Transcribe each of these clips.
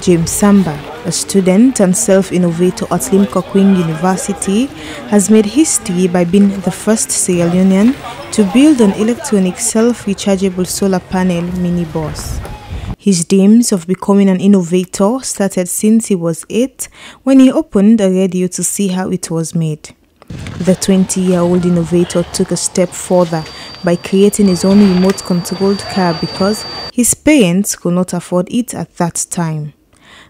James Samba, a student and self-innovator at Limkokwing University, has made history by being the first Sierra Leonean to build an electronic self-rechargeable solar panel mini-bus. His dreams of becoming an innovator started since he was 8 when he opened a radio to see how it was made. The 20-year-old innovator took a step further by creating his own remote-controlled car because his parents could not afford it at that time.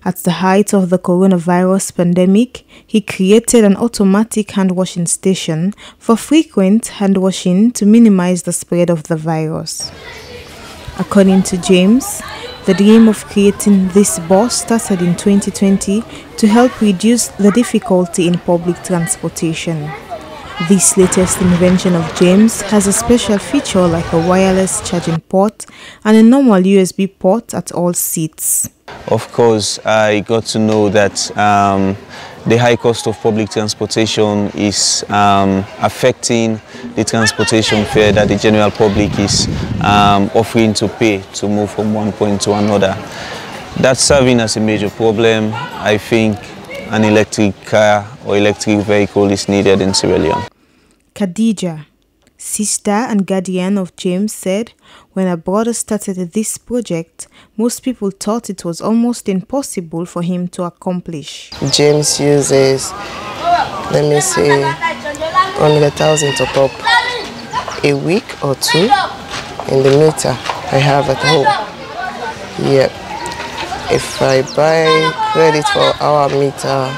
At the height of the coronavirus pandemic, he created an automatic hand washing station for frequent hand washing to minimize the spread of the virus. According to James, the dream of creating this bus started in 2020 to help reduce the difficulty in public transportation. This latest invention of James has a special feature like a wireless charging port and a normal USB port at all seats. Of course, I got to know that um, the high cost of public transportation is um, affecting the transportation fare that the general public is um, offering to pay to move from one point to another. That's serving as a major problem. I think an electric car or electric vehicle is needed in Sierra Leone. Khadija, sister and guardian of James, said when her brother started this project, most people thought it was almost impossible for him to accomplish. James uses, let me say, 100,000 to top a week or two in the meter I have at home. Yep. If I buy credit for our meter,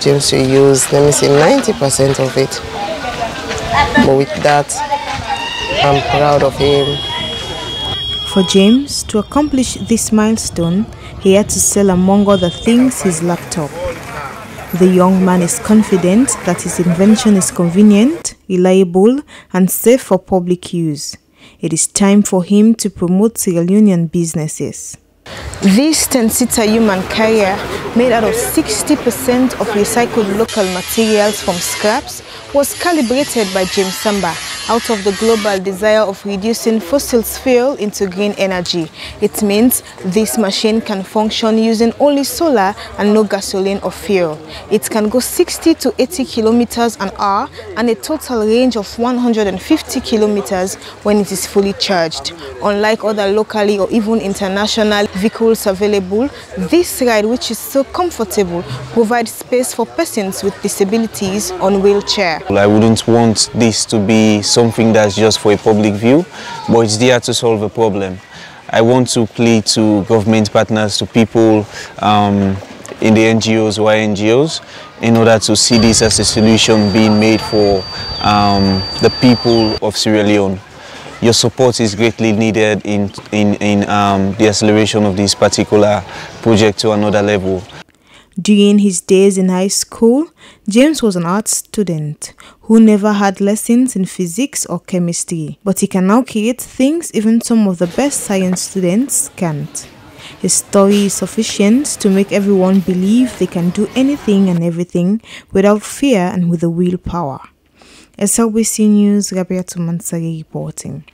James will use, let me say, 90% of it. But with that, I'm proud of him. For James to accomplish this milestone, he had to sell among other things his laptop. The young man is confident that his invention is convenient, reliable, and safe for public use. It is time for him to promote Sierra Leonean businesses. This 10-seater human carrier, made out of 60% of recycled local materials from scraps, was calibrated by James Samba out of the global desire of reducing fossil fuel into green energy. It means this machine can function using only solar and no gasoline or fuel. It can go 60 to 80 kilometers an hour and a total range of 150 kilometers when it is fully charged. Unlike other locally or even international vehicles available, this ride, which is so comfortable, provides space for persons with disabilities on wheelchair. I wouldn't want this to be something that's just for a public view, but it's there to solve a problem. I want to plead to government partners, to people um, in the NGOs or NGOs, in order to see this as a solution being made for um, the people of Sierra Leone. Your support is greatly needed in, in, in um, the acceleration of this particular project to another level. During his days in high school, James was an art student who never had lessons in physics or chemistry, but he can now create things even some of the best science students can't. His story is sufficient to make everyone believe they can do anything and everything without fear and with the willpower. SLBC News, Rabia Tumansari reporting.